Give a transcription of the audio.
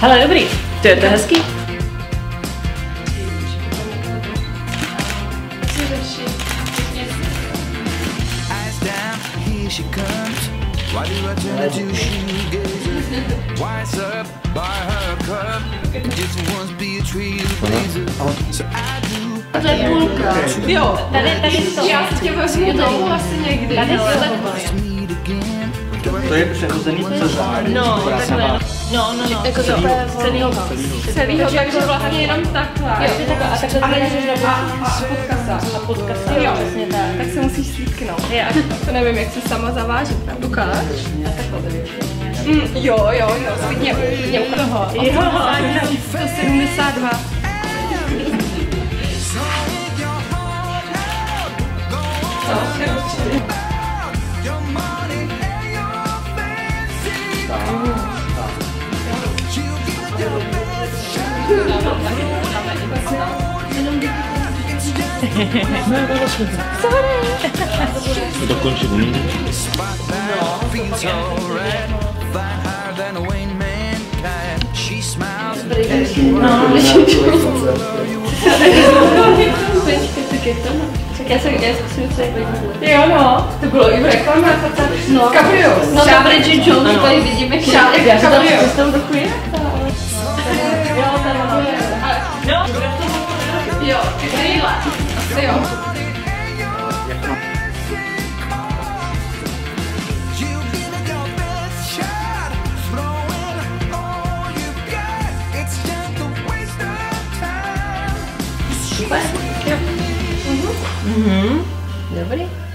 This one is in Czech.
Hele, dobrý. To je to hezký. Eyes down, here she comes. Why do I turn to shoegazer? Wise up, buy her a cup. Just once be a trailblazer. So I do. To je půlka. Jo, tady, tady to. Já si tě vezmu domů asi někdy. Tady no. To je přehozený přes No, takhle. No, no, no. Jako to celýho. Celýho, takže vlastně jenom takhle. Jo, takhle. A takhle a, a podkasa. a podkaz. Jo, přesně tak. Tak se musíš slíknout. Já. To nevím, jak se sama zaváží. Ukáž. A takhle. Mm, jo, jo, jo, klidně, klidně u toho. Jo. 172. Your Dokončit umí. Find higher than a Wayne mankind. She smiles. Já se, já zkusím je Jo, no, to bylo i v reklamě, to tak. No. Cabrio. No to. Bridget Jones, tady vidíme šálek. Já jsem tam představu trochu jinak. Io, Caterina, Matteo. Uhum. Dobrý.